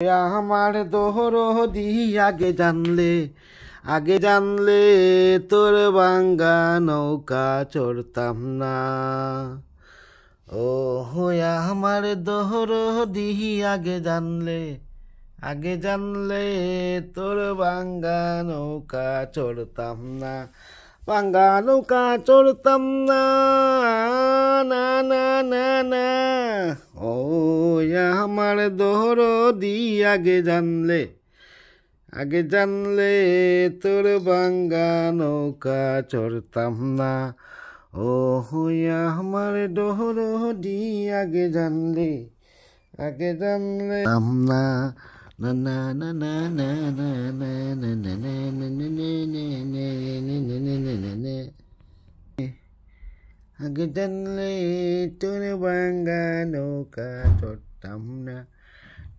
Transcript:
আমার দোহর দি আগে জানলে আগে জানলে তোর বাঙ্গা নৌকা চড়তাম না। ও হোয়া আমার দোহর দিহি আগে জানলে আগে জানলে তোর বাঙ্গা নৌকা চড়তাম না। বাঙ্গা নৌকা চড়তাম না না না না না। ও আমার দোহর দি আগে জানলে আগে জানলে তোর বাঙ্গা নৌকা চড়তাম না ও হুইয়া আমার ডোহর দি আগে জানলে আগে জানলে না না না না না না না না না না না না না না না না না না আগে জানলে তোর বাঙ্গা নৌকা চড়তাম না